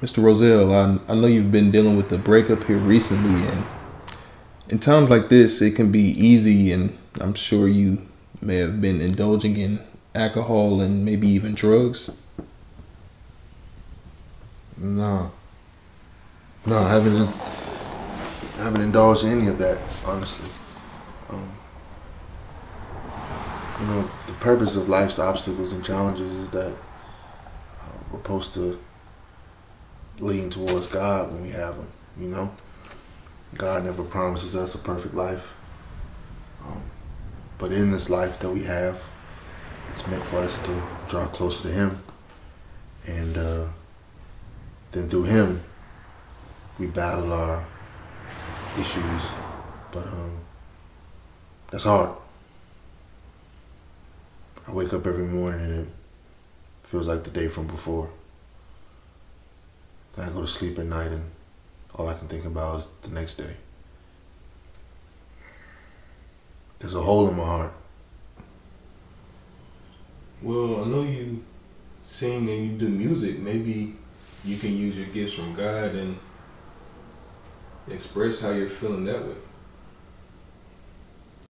Mr. Roselle, I, I know you've been dealing with the breakup here recently, and in times like this, it can be easy, and I'm sure you may have been indulging in alcohol and maybe even drugs. No. No, I haven't. I haven't indulged in any of that, honestly. Um, you know, the purpose of life's obstacles and challenges is that uh, we're supposed to lean towards God when we have them. You know, God never promises us a perfect life, um, but in this life that we have, it's meant for us to draw closer to Him, and uh, then through Him, we battle our issues. But um, that's hard. I wake up every morning and it feels like the day from before. Then I go to sleep at night and all I can think about is the next day. There's a hole in my heart. Well, I know you sing and you do music. Maybe you can use your gifts from God and express how you're feeling that way.